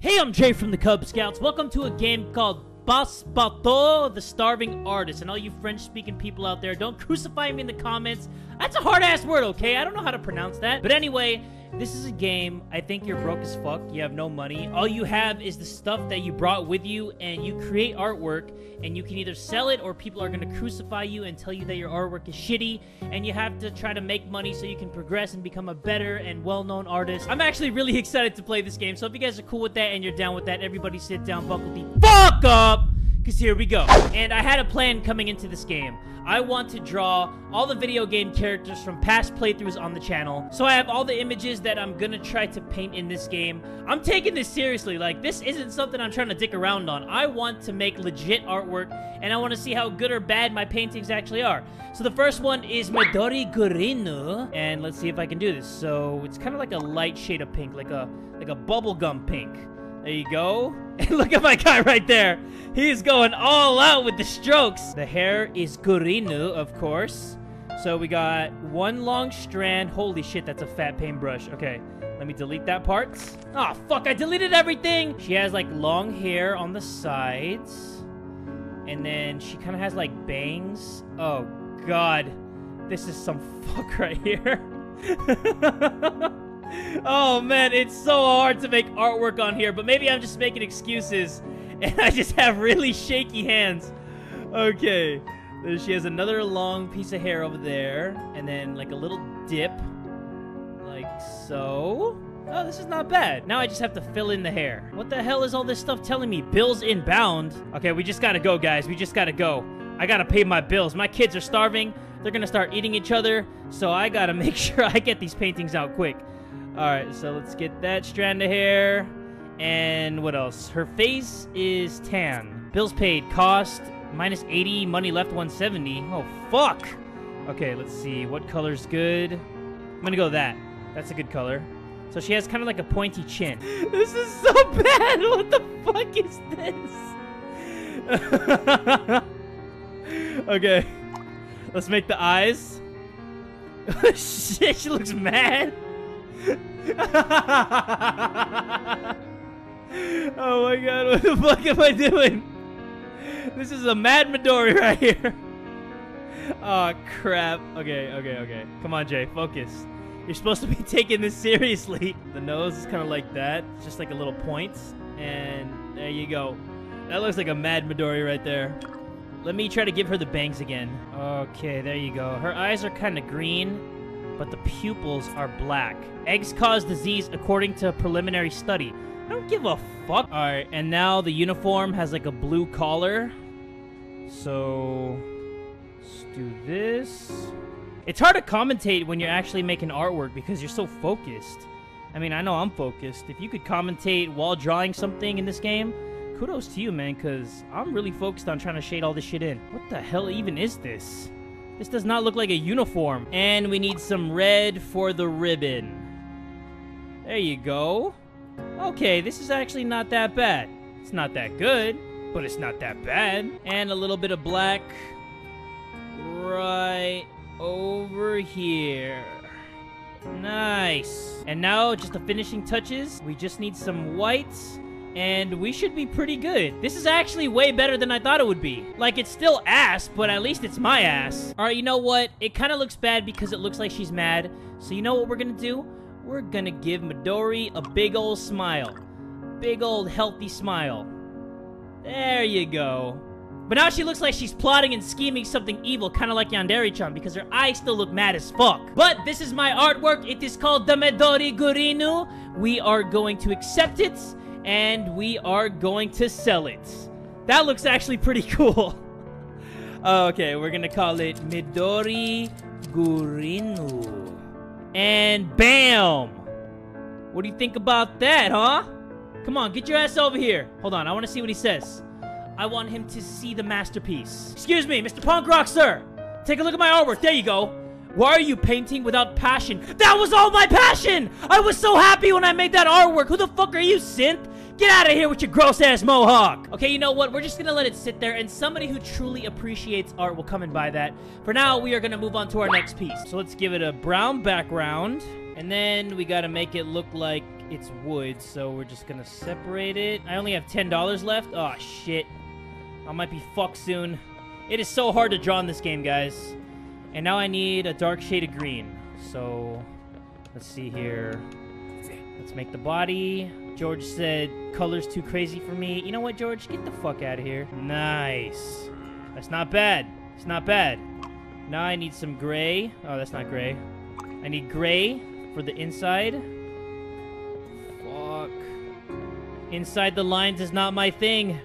Hey, I'm Jay from the Kubz Scouts. Welcome to a game called Passpartout, the Starving Artist. And all you French-speaking people out there, don't crucify me in the comments. That's a hard-ass word, okay? I don't know how to pronounce that. But anyway, this is a game. I think you're broke as fuck. You have no money. All you have is the stuff that you brought with you, and you create artwork, and you can either sell it or people are going to crucify you and tell you that your artwork is shitty, and you have to try to make money so you can progress and become a better and well-known artist. I'm actually really excited to play this game, so if you guys are cool with that and you're down with that, everybody sit down, buckle the fuck up! Because here we go. And I had a plan coming into this game. I want to draw all the video game characters from past playthroughs on the channel. So I have all the images that I'm gonna try to paint in this game. I'm taking this seriously. Like, this isn't something I'm trying to dick around on. I want to make legit artwork, and I want to see how good or bad my paintings actually are. So the first one is Midori Gurinu, and let's see if I can do this. So it's kind of like a light shade of pink, like a like a bubblegum pink. There you go. And look at my guy right there. He's going all out with the strokes. The hair is Gurinu, of course. So we got one long strand. Holy shit, that's a fat paintbrush. Okay, let me delete that part. Oh, fuck, I deleted everything. She has, like, long hair on the sides. And then she kind of has, like, bangs. Oh, God. This is some fuck right here. oh man, it's so hard to make artwork on here, but maybe I'm just making excuses and I just have really shaky hands. Okay. She has another long piece of hair over there, and then like a little dip, like so. Oh, this is not bad. Now I just have to fill in the hair. What the hell is all this stuff telling me? Bills inbound. Okay, we just gotta go, guys. We just gotta go. I gotta pay my bills. My kids are starving. They're gonna start eating each other, so I gotta make sure I get these paintings out quick. Alright, so let's get that strand of hair. And what else? Her face is tan. Bills paid. Cost minus 80. Money left 170. Oh, fuck! Okay, let's see. What color's good? I'm gonna go that. That's a good color. So she has kind of like a pointy chin. This is so bad! What the fuck is this? okay. Let's make the eyes. Shit, she looks mad. oh my god, what the fuck am I doing? This is a mad Midori right here. Oh crap. Okay, okay, okay. Come on, Jay, focus. You're supposed to be taking this seriously. The nose is kind of like that. Just like a little point. And there you go. That looks like a mad Midori right there. Let me try to give her the bangs again. Okay, there you go. Her eyes are kind of green but the pupils are black. Eggs cause disease according to a preliminary study. I don't give a fuck. Alright, and now the uniform has like a blue collar. So, let's do this. It's hard to commentate when you're actually making artwork because you're so focused. I mean, I know I'm focused. If you could commentate while drawing something in this game, kudos to you, man, because I'm really focused on trying to shade all this shit in. What the hell even is this? This does not look like a uniform. And we need some red for the ribbon. There you go. Okay, this is actually not that bad. It's not that good, but it's not that bad. And a little bit of black right over here. Nice. And now, just the finishing touches. We just need some whites and we should be pretty good. This is actually way better than I thought it would be. Like, it's still ass, but at least it's my ass. All right, you know what? It kind of looks bad because it looks like she's mad. So you know what we're gonna do? We're gonna give Midori a big old smile. Big old healthy smile. There you go. But now she looks like she's plotting and scheming something evil, kind of like Yandere-chan, because her eyes still look mad as fuck. But this is my artwork. It is called the Midori Gurinu. We are going to accept it and we are going to sell it. That looks actually pretty cool. Oh, okay, we're gonna call it Midori Gurinu. And bam! What do you think about that, huh? Come on, get your ass over here. Hold on, I want to see what he says. I want him to see the masterpiece. Excuse me, Mr. Punk Rock, sir. Take a look at my artwork. There you go. Why are you painting without passion? That was all my passion! I was so happy when I made that artwork. Who the fuck are you, synth? Get out of here with your gross ass mohawk! Okay, you know what? We're just gonna let it sit there, and somebody who truly appreciates art will come and buy that. For now, we are gonna move on to our next piece. So let's give it a brown background, and then we gotta make it look like it's wood, so we're just gonna separate it. I only have $10 left. Oh, shit. I might be fucked soon. It is so hard to draw in this game, guys. And now I need a dark shade of green. So, let's see here. Let's make the body. George said, color's too crazy for me. You know what, George? Get the fuck out of here. Nice. That's not bad. It's not bad. Now I need some gray. Oh, that's not gray. I need gray for the inside. Fuck. Inside the lines is not my thing.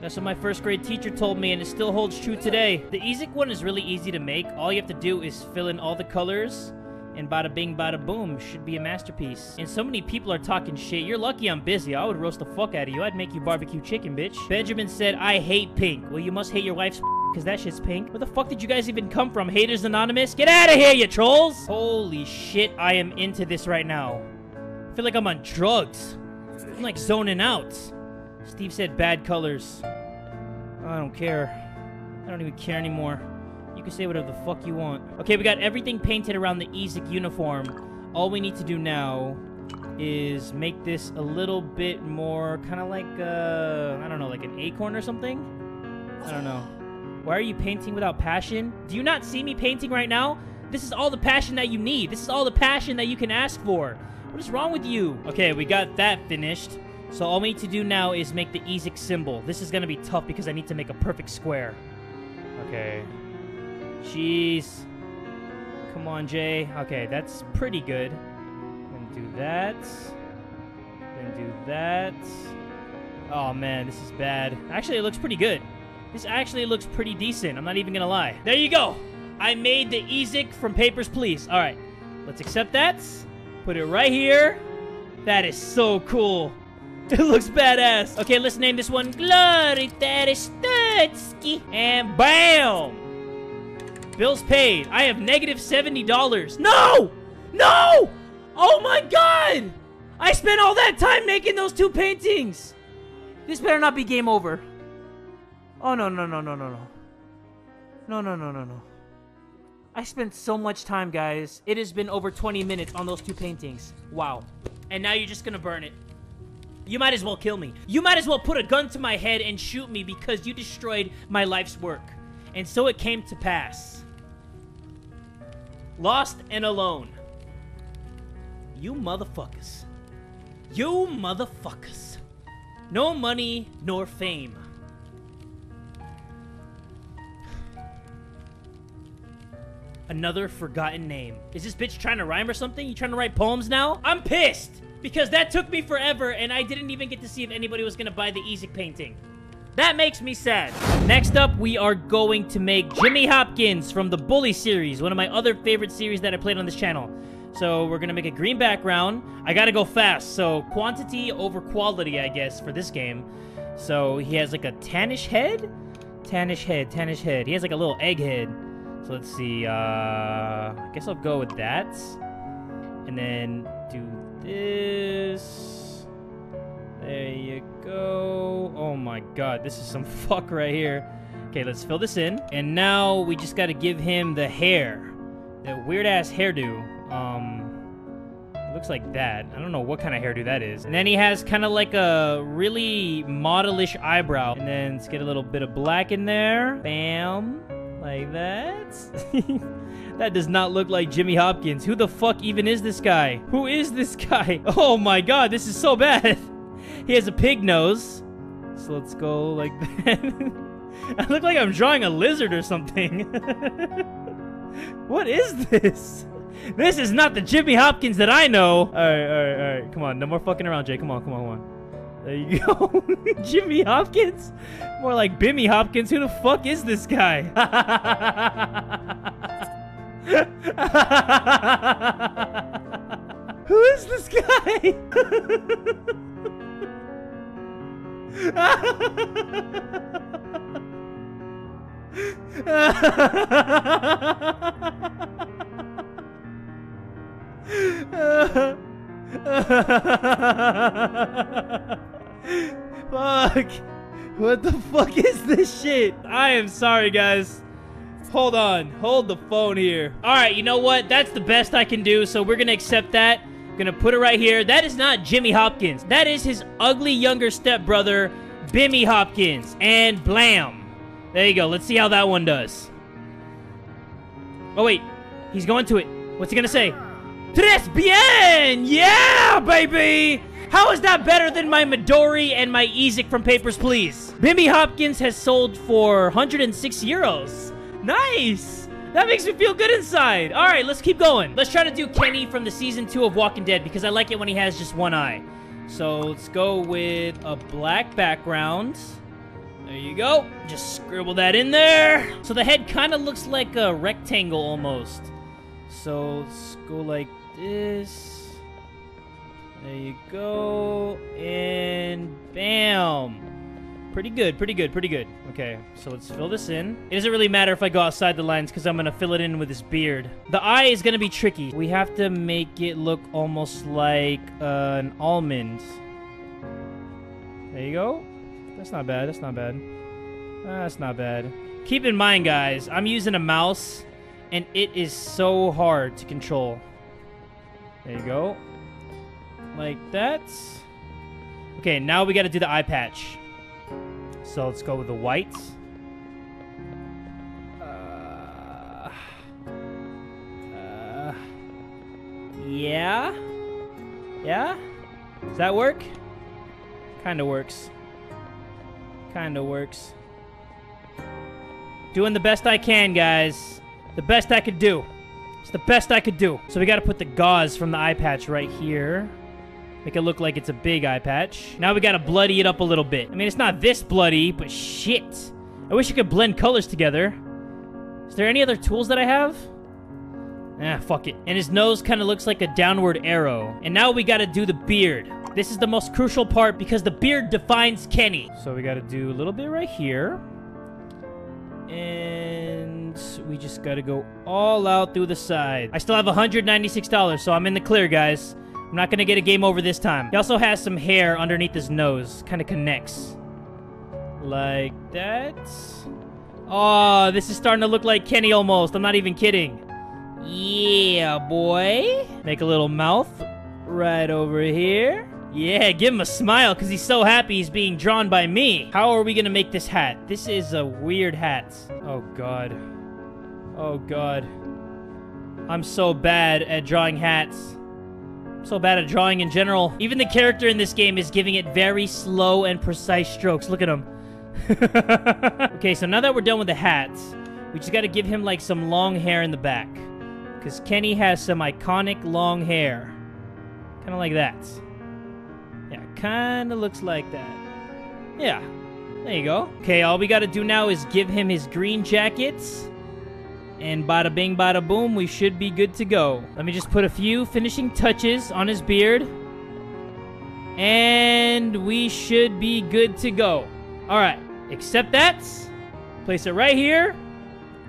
That's what my first grade teacher told me, and it still holds true today. The EZIC one is really easy to make. All you have to do is fill in all the colors, and bada bing, bada boom, should be a masterpiece. And so many people are talking shit. You're lucky I'm busy. I would roast the fuck out of you. I'd make you barbecue chicken, bitch. Benjamin said, I hate pink. Well, you must hate your wife's because that shit's pink. Where the fuck did you guys even come from? Haters Anonymous? Get out of here, you trolls! Holy shit, I am into this right now. I feel like I'm on drugs. I'm like zoning out. Steve said bad colors. I don't care. I don't even care anymore. You can say whatever the fuck you want. Okay, we got everything painted around the EZIC uniform. All we need to do now is make this a little bit more kind of like, uh, I don't know, like an acorn or something? I don't know. Why are you painting without passion? Do you not see me painting right now? This is all the passion that you need. This is all the passion that you can ask for. What is wrong with you? Okay, we got that finished. So all we need to do now is make the EZIC symbol. This is going to be tough because I need to make a perfect square. Okay. Jeez. Come on, Jay. Okay, that's pretty good. Then do that. Then do that. Oh, man, this is bad. Actually, it looks pretty good. This actually looks pretty decent. I'm not even to lie. There you go. I made the EZIC from Papers, Please. All right. Let's accept that. Put it right here. That is so cool. It looks badass. Okay, let's name this one Glory to Arstotzka. And bam! Bills paid. I have negative $70. No! No! Oh my god! I spent all that time making those two paintings! This better not be game over. Oh, no, no, no, no, no, no. No, no, no, no, no. I spent so much time, guys. It has been over 20 minutes on those two paintings. Wow. And now you're just gonna burn it. You might as well kill me. You might as well put a gun to my head and shoot me because you destroyed my life's work. And so it came to pass. Lost and alone. You motherfuckers. You motherfuckers. No money nor fame. Another forgotten name. Is this bitch trying to rhyme or something? You trying to write poems now? I'm pissed! Because that took me forever and I didn't even get to see if anybody was gonna buy the EZIC painting. That makes me sad. Next up, we are going to make Jimmy Hopkins from the Bully series, one of my other favorite series that I played on this channel. So we're gonna make a green background. I gotta go fast, so quantity over quality, I guess, for this game. So he has like a tannish head? Tannish head, tannish head. He has like a little egg head. So let's see, uh, I guess I'll go with that. And then do this. There you go. Oh my god, this is some fuck right here. Okay, let's fill this in. And now we just gotta give him the hair. The weird-ass hairdo. Um, looks like that. I don't know what kind of hairdo that is. And then he has kind of like a really modelish eyebrow. And then let's get a little bit of black in there. Bam. Like that? that does not look like Jimmy Hopkins. Who the fuck even is this guy? Who is this guy? Oh my god, this is so bad. He has a pig nose. So let's go like that. I look like I'm drawing a lizard or something. what is this? This is not the Jimmy Hopkins that I know. All right, all right, all right. Come on, no more fucking around, Jay. Come on, come on, come on. There you go. Jimmy Hopkins? More like Bimmy Hopkins. Who the fuck is this guy? Who is this guy? Fuck. What the fuck is this shit? I am sorry, guys. Hold on. Hold the phone here. All right, you know what? That's the best I can do, so we're going to accept that. Gonna put it right here. That is not Jimmy Hopkins. That is his ugly younger stepbrother, Bimmy Hopkins. And blam. There you go. Let's see how that one does. Oh, wait. He's going to it. What's he gonna say? Tres bien! Yeah, baby! How is that better than my Midori and my EZIC from Papers, Please? Bimmy Hopkins has sold for 106 euros. Nice! That makes me feel good inside. All right, let's keep going. Let's try to do Kenny from the season two of Walking Dead because I like it when he has just one eye. So let's go with a black background. There you go. Just scribble that in there. So the head kind of looks like a rectangle almost. So let's go like this. There you go. And bam. Pretty good, pretty good, pretty good. Okay, so let's fill this in. It doesn't really matter if I go outside the lines because I'm going to fill it in with this beard. The eye is going to be tricky. We have to make it look almost like uh, an almond. There you go. That's not bad, that's not bad. That's not bad. Keep in mind, guys, I'm using a mouse, and it is so hard to control. There you go. Like that. Okay, now we got to do the eye patch. So let's go with the whites. Uh, uh, yeah? Yeah? Does that work? Kinda works. Kinda works. Doing the best I can, guys. The best I could do. It's the best I could do. So we gotta put the gauze from the eye patch right here. Make it look like it's a big eye patch. Now we gotta bloody it up a little bit. I mean, it's not this bloody, but shit. I wish I could blend colors together. Is there any other tools that I have? Ah, fuck it. And his nose kind of looks like a downward arrow. And now we gotta do the beard. This is the most crucial part because the beard defines Kenny. So we gotta do a little bit right here. And we just gotta go all out through the side. I still have $196, so I'm in the clear, guys. I'm not gonna get a game over this time. He also has some hair underneath his nose. Kind of connects. Like that. Oh, this is starting to look like Kenny almost. I'm not even kidding. Yeah, boy. Make a little mouth right over here. Yeah, give him a smile because he's so happy he's being drawn by me. How are we going to make this hat? This is a weird hat. Oh, God. Oh, God. I'm so bad at drawing hats so bad at drawing in general. Even the character in this game is giving it very slow and precise strokes. Look at him. okay, so now that we're done with the hats, we just got to give him like some long hair in the back. Because Kenny has some iconic long hair. Kind of like that. Yeah, kind of looks like that. Yeah, there you go. Okay, all we got to do now is give him his green jackets and bada bing, bada boom, we should be good to go. Let me just put a few finishing touches on his beard. And we should be good to go. All right, accept that. Place it right here.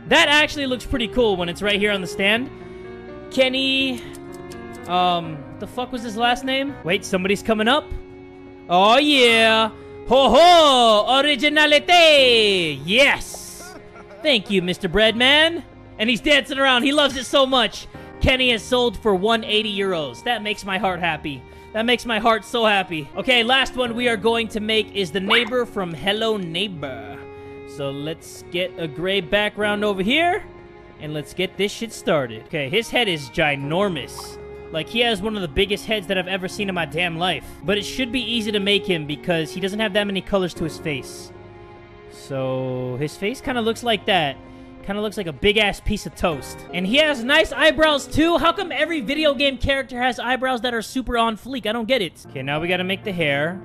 That actually looks pretty cool when it's right here on the stand. Kenny, um, the fuck was his last name? Wait, somebody's coming up. Oh yeah. Ho ho, originality. Yes. Thank you, Mr. Breadman and he's dancing around. He loves it so much. Kenny has sold for 180 euros. That makes my heart happy. That makes my heart so happy. Okay, last one we are going to make is the neighbor from Hello Neighbor. So let's get a gray background over here, and let's get this shit started. Okay, his head is ginormous. Like, he has one of the biggest heads that I've ever seen in my damn life. But it should be easy to make him because he doesn't have that many colors to his face. So, his face kind of looks like that. Kind of looks like a big-ass piece of toast. And he has nice eyebrows, too. How come every video game character has eyebrows that are super on fleek? I don't get it. Okay, now we gotta make the hair.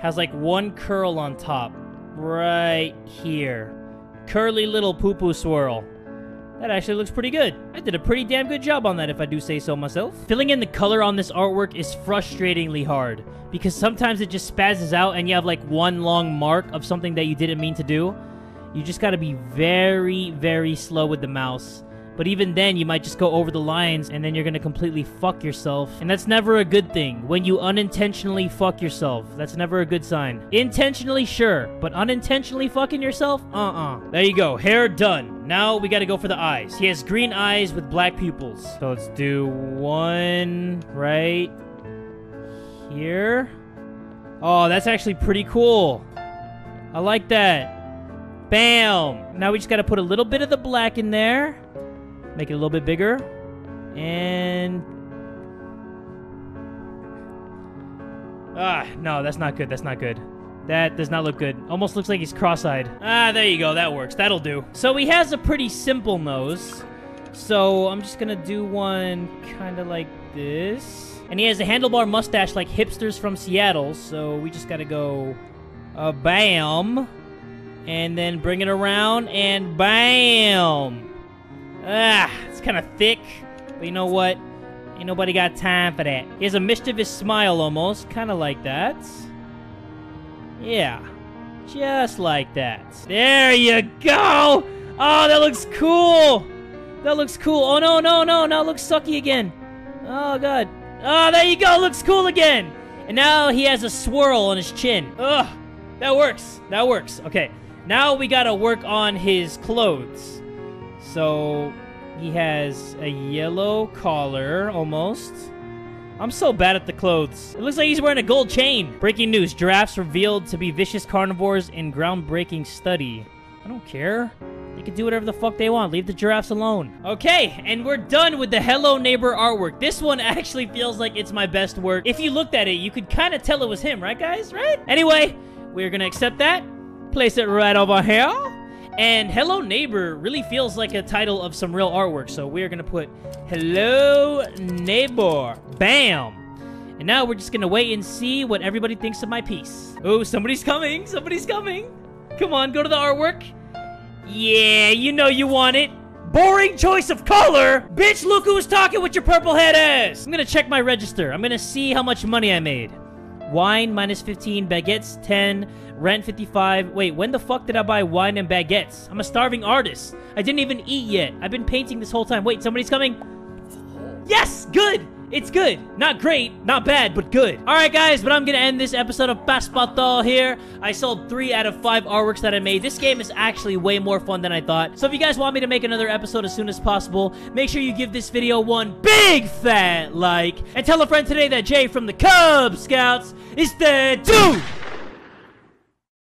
Has, like, one curl on top. Right here. Curly little poo-poo swirl. That actually looks pretty good. I did a pretty damn good job on that if I do say so myself. Filling in the color on this artwork is frustratingly hard because sometimes it just spazzes out and you have like one long mark of something that you didn't mean to do. You just got to be very, very slow with the mouse. But even then, you might just go over the lines and then you're gonna completely fuck yourself. And that's never a good thing. When you unintentionally fuck yourself, that's never a good sign. Intentionally, sure, but unintentionally fucking yourself? Uh-uh. There you go. Hair done. Now we gotta go for the eyes. He has green eyes with black pupils. So let's do one right here. Oh, that's actually pretty cool. I like that. Bam! Now we just gotta put a little bit of the black in there. Make it a little bit bigger. And... Ah, no, that's not good. That's not good. That does not look good. Almost looks like he's cross-eyed. Ah, there you go. That works. That'll do. So he has a pretty simple nose. So I'm just gonna do one kind of like this. And he has a handlebar mustache like hipsters from Seattle. So we just gotta go... Uh, bam. And then bring it around and bam. Ah, it's kind of thick. But you know what? Ain't nobody got time for that. He has a mischievous smile almost. Kind of like that. Yeah. Just like that. There you go! Oh, that looks cool! That looks cool. Oh, no, no, no. Now it looks sucky again. Oh, God. Oh, there you go. Looks cool again. And now he has a swirl on his chin. Ugh. That works. That works. Okay. Now we gotta work on his clothes. So he has a yellow collar almost. I'm so bad at the clothes. It looks like he's wearing a gold chain. Breaking news. Giraffes revealed to be vicious carnivores in groundbreaking study. I don't care. They can do whatever the fuck they want. Leave the giraffes alone. Okay, and we're done with the Hello Neighbor artwork. This one actually feels like it's my best work. If you looked at it, you could kind of tell it was him, right, guys? Right? Anyway, we're gonna accept that. Place it right over here. And Hello Neighbor really feels like a title of some real artwork. So we're going to put Hello Neighbor. Bam. And now we're just going to wait and see what everybody thinks of my piece. Oh, somebody's coming. Somebody's coming. Come on, go to the artwork. Yeah, you know you want it. Boring choice of color? Bitch, look who's talking with your purple head ass. I'm to check my register. I'm to see how much money I made. Wine, minus 15. Baguettes, 10. Rent 55. Wait, when the fuck did I buy wine and baguettes? I'm a starving artist. I didn't even eat yet. I've been painting this whole time. Wait, somebody's coming? Yes! Good! It's good. Not great, not bad, but good. All right, guys, but I'm going to end this episode of Passpartout here. I sold three out of five artworks that I made. This game is actually way more fun than I thought. So if you guys want me to make another episode as soon as possible, make sure you give this video one big fat like. And tell a friend today that Jay from the Kubz Scouts is dead too!